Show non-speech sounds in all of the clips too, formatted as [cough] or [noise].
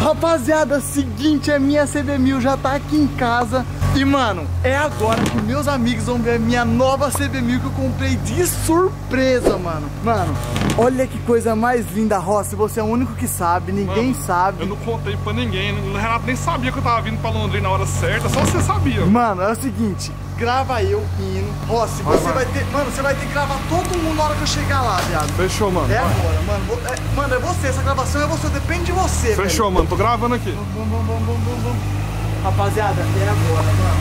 Rapaziada, seguinte, a minha CB1000 já tá aqui em casa. E, mano, é agora que meus amigos vão ver a minha nova CB1000 que eu comprei de surpresa, mano. Mano, olha que coisa mais linda, Rossi. Você é o único que sabe, ninguém Mano, sabe. Eu não contei pra ninguém. O Renato nem sabia que eu tava vindo pra Londrina na hora certa. Só você sabia. Mano, é o seguinte, grava eu indo. Rossi, você vai, vai. ter. Mano, você vai ter que gravar todo mundo na hora que eu chegar lá, viado. Fechou, mano. É Vai. agora, mano. É- mano, é você, essa gravação é você, depende de você, velho. Fechou, mano. Tô gravando aqui. Vamos, vamos, vamos, vamos. Rapaziada, é agora, mano.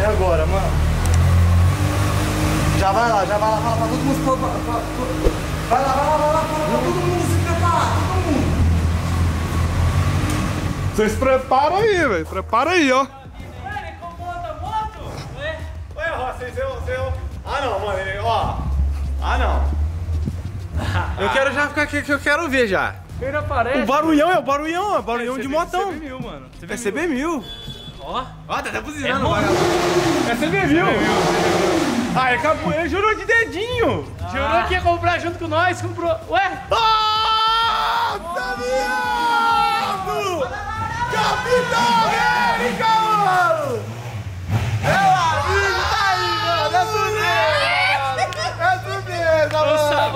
É agora, mano. Já vai lá, já vai lá, fala pra todo mundo se preparar. Vai lá, vai lá, vai lá, fala pra todo mundo se preparar, todo mundo. Vocês preparam aí, velho. Prepara aí, ó. Ah, não, mano, ele, ó. Ah, não. [laughs] Eu quero já ficar aqui, que eu quero ver já. Ele aparece. O barulhão é o barulhão, é o barulhão de motão. CB1000, mano. É CB1000. Ó. Ó, tá até É buzinando. bom. É CB1000. Ah, ele acabou, ele jurou de dedinho. Jurou que ia comprar junto com nós, comprou. Ué? Nossa, viado! Capitão América, mano! Meu amigo, tá aí, mano! É surpresa! É surpresa, Nossa,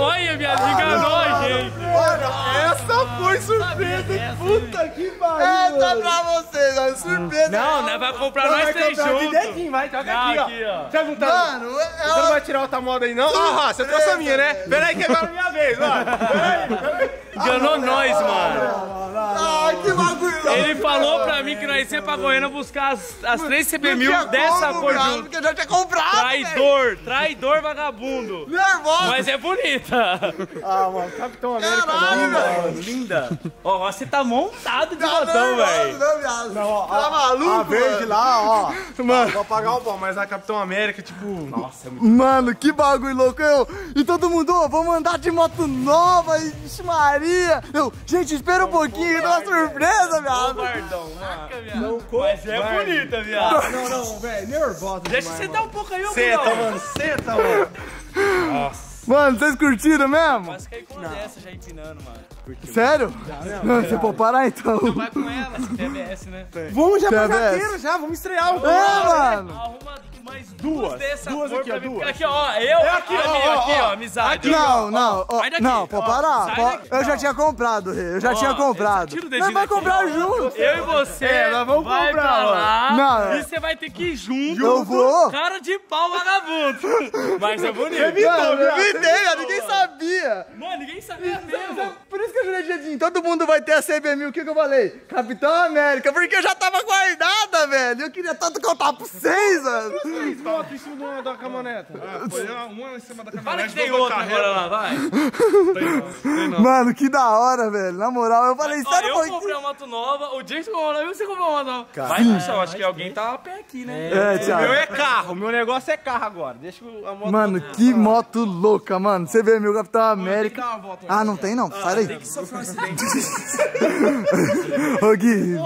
olha, viado, enganou a gente. Olha, essa foi surpresa, hein? Puta que pariu! Essa pra vocês, é surpresa! Não, né? Vai comprar Não, nós vai três juntos. dedinho, vai, joga Não, aqui, ó. aqui, ó. Você não tá... Mano, é Você não vai tirar outra moda aí, não? Ah, você trouxe a minha, né? Pera aí que agora é minha vez, ó. Pera aí. Enganou nós, mano. Bagulho. Ele falou pra mim que nós ia pra Goiânia buscar as, as três Tinha CB1000 dessa cor viado, junto. Porque eu já tinha comprado. Traidor, traidor vagabundo. Nervoso. Mas é bonita. Ah, mano, Capitão América. Caralho, linda, velho. mano, linda. Ó, você tá montado de Tá botão, velho. né, viado? Não, ó, Tá maluco, A verde lá, ó. Mano, vou pagar o pau, mas a Capitão América, tipo. Nossa, é muito. Mano, que bagulho louco. Eu, e todo mundo, ó, vamos andar de moto nova, ixi Maria. Eu, gente, espera um pouquinho, dá uma surpresa, Ô, viado. Bardão, mano. Mas é bonita, viado. Não, não, velho, nervosa. Deixa você dar um pouco aí, ô Senta, mano, senta, mano. Mano, vocês curtiram mesmo? Quase caí com uma dessa já empinando, mano. Sério? Não, você pode parar então. Vai com ela, você tem ABS, né? Vamos já pra TBS. jaqueira, já, vamos estrear o É, mano. Arruma mais duas, dessa duas cor aqui, ó, pra mim. duas. Aqui, ó, eu, É aqui, ali, ó, ó, aqui, ó. amizade. Não, não, ó, não, pode parar. Eu já tinha comprado, Rê, eu já Ó, tinha comprado. tira o Nós vai comprar junto. Eu e você É, nós vamos vai comprar, pra ó. lá Não, e você vai ter que ir junto. Eu vou. Cara de pau vagabundo. [laughs] Mas é bonito. Eu inventei, ó, ninguém sabia. Mano, ninguém sabia mesmo. Por isso que eu jurei de todo mundo vai ter a CB1000, o que, eu falei? Capitão América, porque eu já tava guardada, Eu queria tanto contar pra vocês, mano. Moto em cima da caminhoneta. Ah, foi uma em cima da Fala caminhonete. que tem outra agora lá, vai. Tem não, tem não. Mano, que da hora, velho. Na moral, eu falei, sério, eu foi. comprei uma moto nova, o Jason comprou uma nova e você comprou uma nova. Vai, pessoal, acho que alguém tá a pé aqui, né? É, O meu Thiago. é carro, o meu negócio é carro agora. Deixa a moto. Mano, que moto louca, mano. CB1000 Capitão América. dar uma volta, Ah, não tem não? Sai daí. Tem que sofrer um acidente. [laughs] Ô, Gui.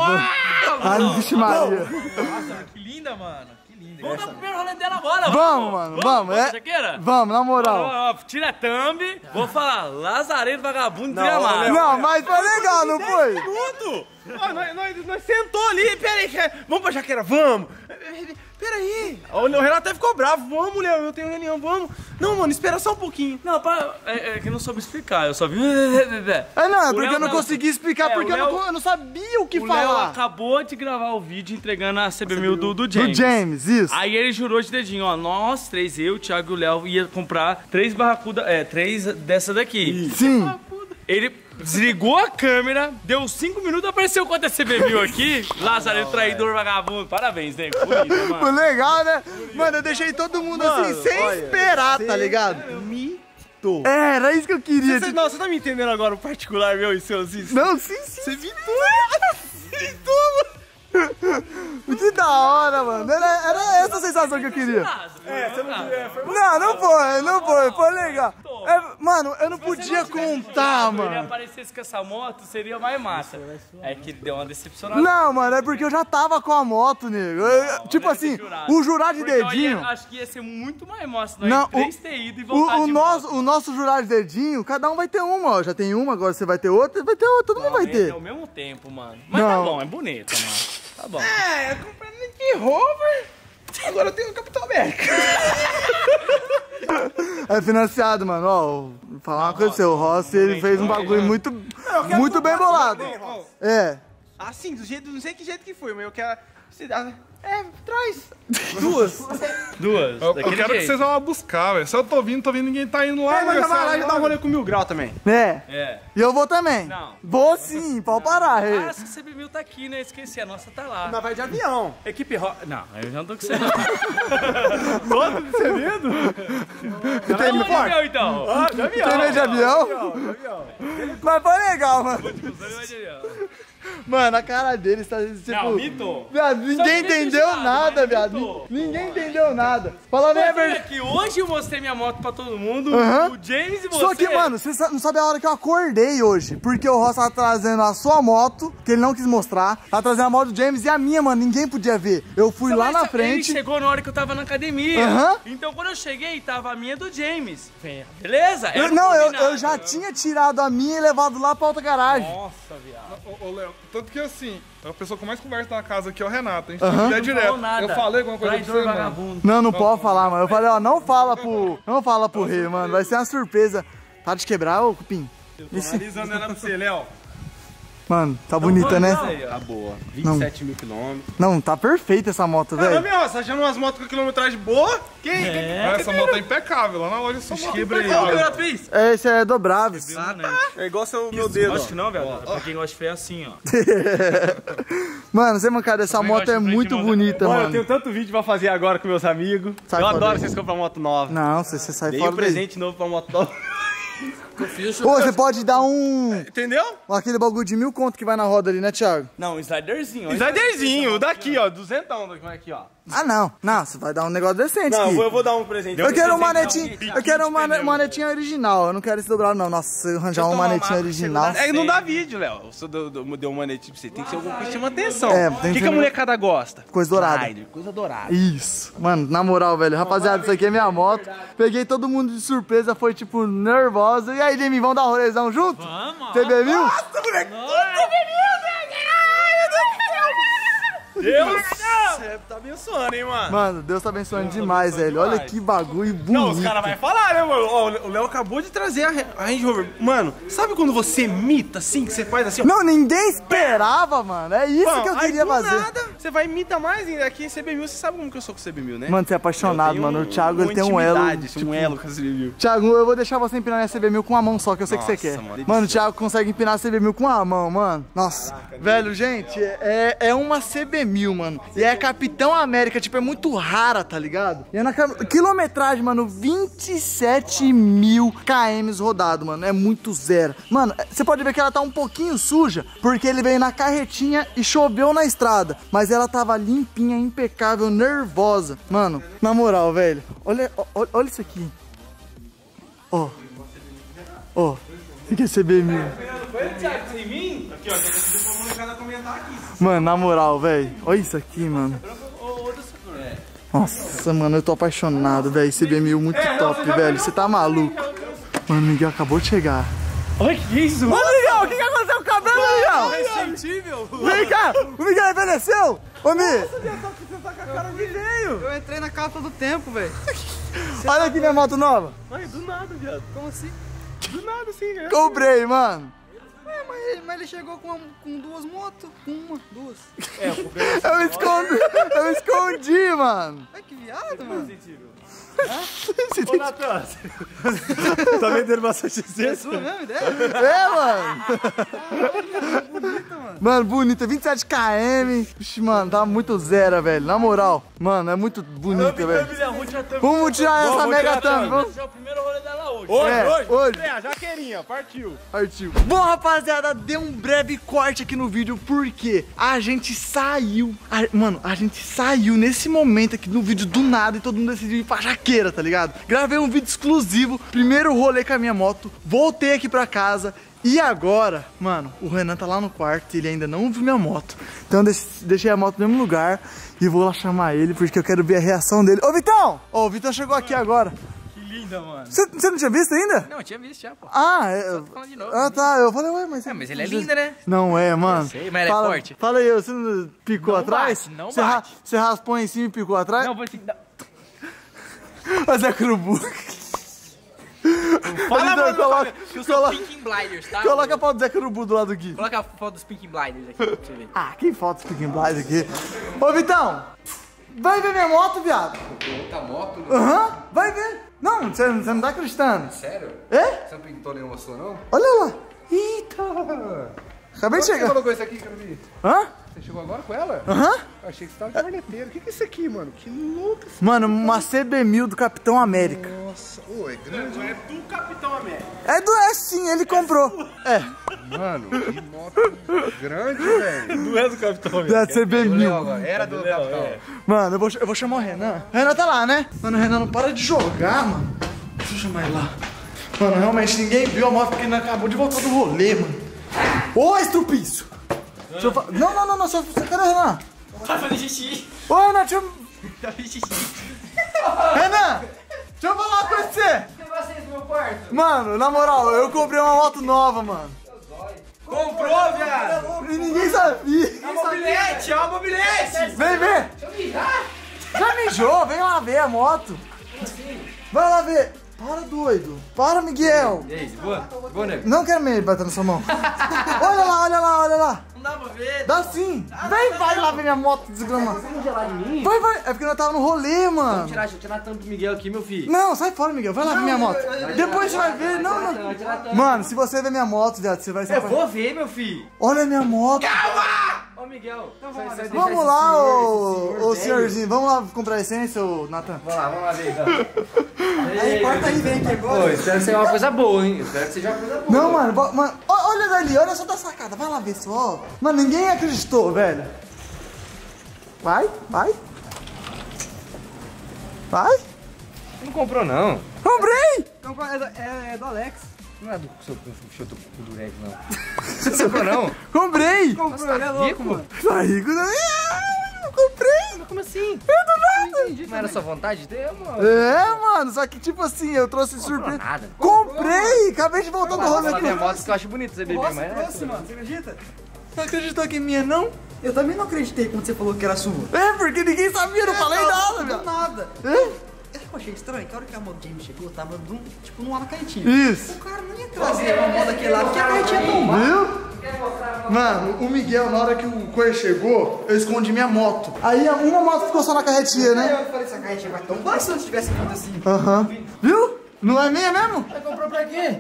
Ah, vixe Maria. Nossa, que linda, mano. Que linda. Vamos dar o primeiro rolê dela agora. Vamos, mano, vamos. É, Jaqueira? vamos, na moral. Ó, ó, Tira a thumb. Vou falar, Lazareno Vagabundo de Gramado. Não, mas foi legal, não foi? Minuto! Ó, nós, nós, nós sentou ali, peraí, vamos pra jaqueira, vamos! Peraí! O o Renato até ficou bravo, vamos, Léo, eu tenho reunião, vamos! Não, mano, espera só um pouquinho. Não, para, é, é que eu não soube explicar, eu só vi... É, não, é O porque Léo eu não consegui explicar, É, porque o eu, não, Léo- eu não sabia o que O Léo falar. acabou de gravar o vídeo entregando a CB1000 do, do James. Do James, isso. Aí ele jurou de dedinho, ó, nós três, eu, o Thiago e o Léo, ia comprar três barracuda, é, três dessa daqui. Sim. Ele desligou a câmera, deu cinco minutos, apareceu quanto a CB1000 aqui. Lazareno traidor vagabundo. Parabéns, nego. Bonito, [laughs] Foi mano. legal, né? Mano, eu deixei todo mundo assim, sem olha, esperar, tá ligado? Mito! É, era isso que eu queria. Você, não, você tá me entendendo agora o particular meu e seus isso? Não, sim, sim. Você viu tudo! Que da hora, mano. Era, era essa a sensação que eu queria. É, você não É, foi Não, não foi, não foi. Foi legal. É, mano, eu não podia contar, Se ele mano. aparecesse com essa moto, seria mais massa. É que deu uma decepcionada. Não, mano, é porque eu já tava com a moto, nego. Eu- tipo ter assim, jurado. o jurado de Porque eu ia- dedinho. acho que ia ser muito mais massa nós Não, três o- ter ido e voltar O, o de nosso, moto. o nosso jurado de dedinho, cada um vai ter uma, ó. Já tem uma, agora você vai ter outra, vai ter outra, todo mundo vai É ter. ao mesmo tempo, mano. Mas tá Não. bom, é bonita, mano. Tá bom. É, eu comprei Nick Rover. Agora eu tenho o Capitão América. [laughs] É financiado, mano. Ó, vou falar uma coisa pra você, o Rossi, ele fez um bagulho muito, muito bem bolado. É. Assim, do jeito, não sei que jeito que foi, mas eu quero. Se É, traz. Duas. Duas. Eu, eu quero que jeito. vocês vão lá buscar, velho. Se eu tô vindo, tô vindo, ninguém tá indo lá. É, mas já vai lá vai e dá um rolê com o Mil Grau também. É. É. E eu vou também. Não. Vou sim, pode parar. Ah, é. essa CB1000 tá aqui, né? Esqueci, a nossa tá lá. Mas vai de avião. Equipe Ro... Não, eu já não tô com você. não. [laughs] Tem, Vamos de avião, então. De avião. tem medo de avião? Mas foi legal, mano. Vamos de avião. Mano, a cara dele está tipo. Não, mito. Viado, ninguém que entendeu tem nada, mas viado. mito. Ninguém entendeu nada. Fala a verdade. aqui, hoje eu mostrei minha moto pra todo mundo. O James e você. Só que, mano, você não sabe a hora que eu acordei hoje. Porque o Ross tava trazendo a sua moto, que ele não quis mostrar. Tava trazendo a moto do James e a minha, mano. Ninguém podia ver. Eu fui lá na Ele frente. chegou na hora que eu tava na academia. Então quando eu cheguei, tava a minha do James. Beleza? Eu- não, eu, eu já tinha tirado a minha e levado lá pra outra garagem. Nossa, viado. Ô, ô, Léo, tanto que assim, a pessoa com mais conversa na casa aqui é o Renato? Aham. Ele é Não direto. Eu falei alguma coisa pra Traidor você, mano? vagabundo. Não, não pode falar, mano. Eu falei, ó, não fala pro. [laughs] Não fala pro rei, mano. Vai ser uma surpresa. Para de quebrar, ô Cupim. Esse- Analisando ela pra você, Léo. Mano, tá bonita, né? Tá boa. 27 mil quilômetros. Não, tá perfeita essa moto, Caramba, velho. ó, você tá achando umas motos com quilometragem boa? Quem? É. Essa moto é impecável. Lá na loja só moto Qual que o impecável. Fez? Esse é dobrável. É igual seu meu dedo, Acho ó. que não, velho. Pra quem gosta de fer é assim, ó. [laughs] Mano, você, mancada, essa moto é muito bonita, Olha, eu mano. tenho tanto vídeo pra fazer agora com meus amigos. Sai eu adoro vocês comprar moto nova. Não, você, você sai Dei fora um daí. presente novo pra moto nova. Ô, você pode dar um. Entendeu? Aquele bagulho de mil conto que vai na roda ali, né, Thiago? Não, um sliderzinho. Sliderzinho, daqui, ó, duzentão daqui, ó. Ah, não. Não, você vai dar um negócio decente Não, eu aqui. vou, eu vou dar um presente. Eu quero um manetinho. Eu quero um mane- manetinho original. Eu não quero esse dobrado, não. Nossa, se eu arranjar um tomar manetinho uma- original. É, não dá vídeo, Léo. Se eu dou- dou- deu um manetinho pra você, tem que ser alguma coisa que chama atenção. É, O tem que que, que a molecada gosta? Coisa dourada. Rider, coisa dourada. Isso. Mano, na moral, velho. Rapaziada, isso aqui é minha moto. Peguei todo mundo de surpresa, foi tipo nervosa. E aí, Demi, vamos dar um rolezão junto? Vamos. TB mil? Deus! Você tá abençoando, hein, mano? Mano, Deus tá abençoando demais, velho. Olha que bagulho bonito. Não, os caras vão falar, né, mano? Ó, o Léo acabou de trazer a, a Range Rover. Mano, sabe quando você imita assim, que você faz assim, ó? Não, ninguém esperava, mano. É isso Pão, que eu aí queria do fazer. Nada, você vai imitar mais ainda. Aqui em CB1000, você sabe como que eu sou com CB1000, né? Mano, você é apaixonado, mano. O Thiago, ele tem um elo. tipo, um elo com a CB1000. Thiago, eu vou deixar você empinar a CB1000 com uma mão só, que eu sei que você Nossa, quer. mano, Mano, o Thiago consegue empinar a CB1000 com uma mão, mano. Nossa. Velho, gente, é, é uma CB1000, mano. E é Capitão América, tipo, é muito rara, tá ligado? E é na quilometragem, mano, 27 mil km rodado, mano. É muito zero. Mano, você pode ver que ela tá um pouquinho suja, porque ele veio na carretinha e choveu na estrada. Mas ela tava limpinha, impecável, nervosa. Mano, na moral, velho, olha, ó- olha isso aqui. Ó. Ó. O que é CB1000? Sem mim? Aqui, ó, tem que pedir pra molecada comentar aqui. Mano, na moral, velho. Olha isso aqui, mano. Nossa, mano, eu tô apaixonado, velho. CB1000 muito top, velho. Você tá maluco. Mano, o Miguel acabou de chegar. Olha que isso, Ô, Miguel, o que, que aconteceu com o cabelo, Miguel? É Sentível. Vem cá, o Miguel envelheceu. Ô, Mi, Eu entrei na casa todo tempo, velho. [laughs] olha aqui minha moto nova. Ai, do nada, viado. Como assim? Do nada, assim, né? Comprei, mano. É, mas, ele- mas ele chegou com, uma- com duas motos. Com uma, duas. [laughs] Eu escondi, eu escondi, mano. Ai, que viado, mano. Ô, Natan, [laughs] Tá vendendo bastante É sua mesmo ideia? É, mano. Mano, bonita, 27 km. Vixe, mano, tá muito zero, velho. Na moral, mano, é muito bonita, velho. Vamos tirar essa Vamos mega tirar a thumb, thumb. vamos. Esse é o primeiro rolê dela hoje. Hoje, É, hoje. hoje. É, jaqueirinha, partiu. Partiu. Bom, rapaziada, dê um breve corte aqui no vídeo, porque a gente saiu. a- mano, a gente saiu nesse momento aqui no vídeo do nada e todo mundo decidiu ir pra jaqueira, tá ligado? Gravei um vídeo exclusivo, primeiro rolê com a minha moto, voltei aqui pra casa. E agora, mano, o Renan tá lá no quarto e ele ainda não viu minha moto. Então eu deix- deixei a moto no mesmo lugar e vou lá chamar ele porque eu quero ver a reação dele. Ô, Vitão! Ô, o Vitão chegou aqui agora. Que linda, mano. Você você não tinha visto ainda? Não, eu tinha visto já, pô. Ah, é. falando de novo, Ah, tá. Eu falei, ué, mas. É, mas ela é linda, né? Não é, mano. sei, mas ela é forte. Fala aí, você não picou Não atrás? bate, não você, ra- bate. você raspou em cima e picou atrás? Não, vou te dar. [laughs] Mas é curubu. Fala, Então, mano, coloca- que eu sou coloca- Pinky Blinders, tá? Coloca a foto do Zé Curubu do lado aqui. Coloca a foto dos Pinky Blinders aqui pra você ver. Ah, quem falta os Picking Blind aqui? Ô, Vitão! Vai ver minha moto, viado? Outra moto? Aham, vai ver. Não, você, você não tá acreditando. Sério? É? Você não pintou nenhuma sua, não? Olha lá. Eita. Acabei de Você chegar. colocou isso aqui que eu não vi? Hã? Você chegou agora com ela? Aham. Eu achei que você tava de. O que que é isso aqui, mano? Que louco. Mano, uma CB1000 do Capitão América. Nossa. Ô, é grande. É do Capitão América. É do é sim, ele comprou. É, Mano, que moto grande, velho. Não é do Capitão da CB1000. agora. Era do Capitão. Mano, eu vou, eu vou chamar o Renan. O Renan tá lá, né? Mano, o Renan não para de jogar, mano. Deixa eu chamar ele lá. Mano, realmente ninguém viu a moto porque ele acabou de voltar do rolê, mano. Ô, estrupício! Deixa eu fa- Não, não, não, não, só, só cadê o Renan? Tá fazendo xixi. Ô, Renan, deixa eu... Tá fazendo xixi. Renan! Deixa eu falar uma coisa com você! Tem vocês no meu quarto? Mano, na moral, eu comprei uma moto nova, mano. Comprou, viado. E ninguém sabia. É uma mobilete, é uma mobilete. Vem ver! Já mijou, vem lá ver a moto. Vai lá ver. Para, doido. Para, Miguel. E aí, boa? Boa, nego? Não quero me bater na sua mão. olha lá, olha lá, olha lá. Não dá pra ver. Dá sim. Vem, vai lá ver minha moto desgramada. Vai, vai. É porque nós tava no rolê, mano. Tirar, deixa eu tirar a tampa do Miguel aqui, meu filho. Não, sai fora, Miguel. Vai lá ver minha moto. Depois você vai ver. Não, não. Mano, se você ver minha moto, viado, você vai Eu vou ver, meu filho. Olha a minha moto. Ô, Miguel. Vamos lá, ô, ô senhorzinho. Vamos lá comprar essência, ô Natan. Vamos lá, vamos lá ver então. [laughs] Aí, corta aí, vem aqui agora. Pô, espero que seja uma coisa boa, hein? Espero que seja uma coisa boa. Não, mano, mano, olha dali, olha só da sacada, vai lá ver só. Mano, ninguém acreditou, velho. Vai, vai. Vai. Não comprou, não. Comprei! Então, É do, é, é do Alex. Não é do seu seu do Durek, não. Não comprou, não? [laughs] Comprei! Comprou, ele é louco, mano. Tá rico também? Ah, comprei! Como assim? Do nada! Não era sua vontade de ter, mano? É, mano, só que tipo assim, eu trouxe surpresa. nada. Comprei! Acabei de voltar do rolê aqui. tem motos que eu acho bonito você beber, mas... trouxe, mano. Você acredita? Não acreditou que minha não? Eu também não acreditei quando você falou que era sua. É, porque ninguém sabia, não falei nada, Do velho. nada. É? Eu achei estranho, que a hora que a moto game chegou, tava dum, tipo numa na carretinha. Isso. O cara não ia trazer uma moto daquele lado, porque a carretinha é. Viu? Mano, o Miguel, na hora que o Coelho chegou, eu escondi minha moto. Aí uma moto ficou só na carretinha, Aí né? eu falei, essa carretinha vai tombar se eu tivesse vindo assim. Aham. Viu? Não é minha mesmo? Comprou pra quê?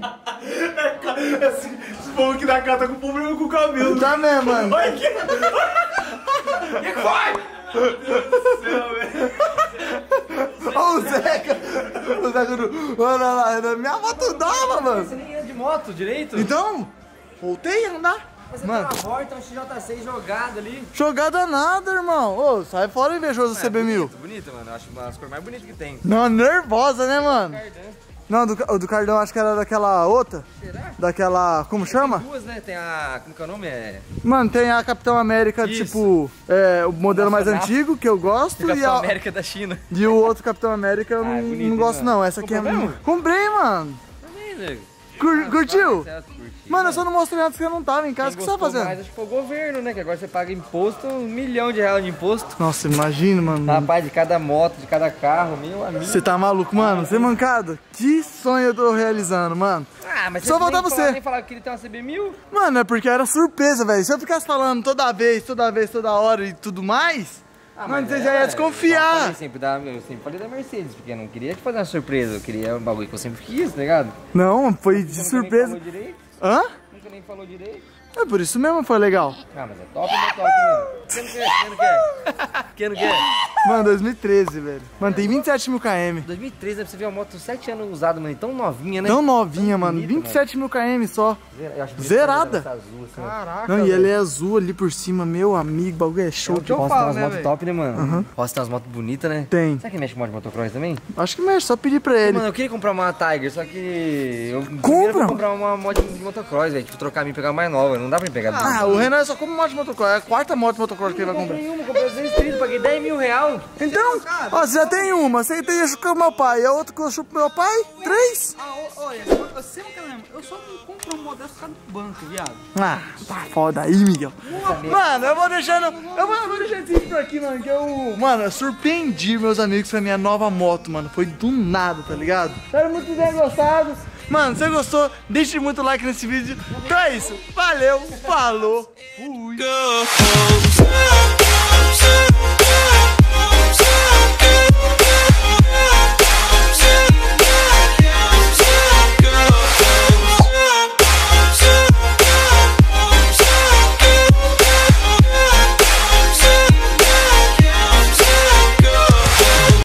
Esse povo aqui da casa tá com problema com o cabelo. Tá mesmo, mano. Olha aqui. O que foi? Ó o Zeca. O Zeca do... Olha lá, é minha moto nova, mano. Você nem anda de moto direito? Então, voltei a andar. Mano, Tá volta, um XJ6 jogado ali. jogada nada, irmão. Ô, sai fora invejoso do CB1000. Bonito, mano. Eu acho uma das cores mais bonitas que tem. Não, nervosa, né, mano? Não, do, o do Cardão acho que era daquela outra. Será? Daquela. Como chama? Duas, né? Tem a... Como que é o nome? É... Mano, tem a Capitão América, Isso. tipo, é, o modelo mais antigo, que eu gosto, e, Capitão a- América da China. e o outro Capitão América eu Ah, é não, bonito, não gosto, mano? não. Essa aqui é. Comprou mesmo? Comprei, mano. Também, nego. Cur- curtiu? Curti. Mano, eu só não mostrei antes que eu não tava em casa. O que você tá fazendo? mais, acho que foi o governo, né? Que agora você paga imposto, um milhão de reais de imposto. Nossa, imagina, mano. Rapaz, de cada moto, de cada carro, meu amigo. Você tá maluco, mano? Você mancado? Que sonho eu tô realizando, mano. Ah, mas Só você voltar você. nem falava que ele tem uma CB1000. Mano, é porque era surpresa, velho. Se eu ficasse falando toda vez, toda vez, toda hora e tudo mais, Ah, mano, mas você é, já ia Eu desconfiar. falei sempre da, eu sempre falei da Mercedes, porque eu não queria te fazer uma surpresa. Eu queria um bagulho que eu sempre quis, tá ligado? Não, foi de surpresa. Hã? nunca nem falou direito. É por isso mesmo foi legal. Ah, mas é top, né? Top, Quem não quer? Quem não quer? Quem não quer? Mano, 2013, velho. Mano, tem 27 mil km. 2013, né? Pra você ver uma moto 7 anos usada, mano. e Tão novinha, né? Tão novinha, mano. bonita, 27 mil km só. Eu acho bonito Zerada. essa azul, assim. Caraca, Não, e ele é azul ali por cima, meu amigo. O bagulho é show. que eu Roça tem falo, umas né, motos top, né, mano? Roça tem umas motos bonitas, né? Tem. Será que mexe com moto de motocross também? Acho que mexe, só pedir pra ele. Mano, eu queria comprar uma Tiger, só que. Eu Compra! vou comprar uma moto de motocross, velho. Tipo, trocar a mim e pegar uma mais nova. Não dá pra pegar. Ah, o Renan só compra moto de motocross. É a quarta moto de motocross que ele vai comprar. comprei uma, comprei 230, paguei 10 mil real. Então, ó, você já tem uma. Você tem a chupa pro meu pai. E a outra que eu chupo pro meu pai? Três? Ah, olha, você não quer lembrar. Eu só não compro um modelo por causa do banco, viado. Ah, tá foda aí, Miguel. Mano, eu vou deixando. Eu vou, eu vou deixando esse vídeo por aqui, mano. Que eu. Mano, eu surpreendi meus amigos com a minha nova moto, mano. Foi do nada, tá ligado? Espero muito que tenham gostado. Mano, se você gostou, deixe muito like nesse vídeo. Então é isso. Valeu, falou, fui.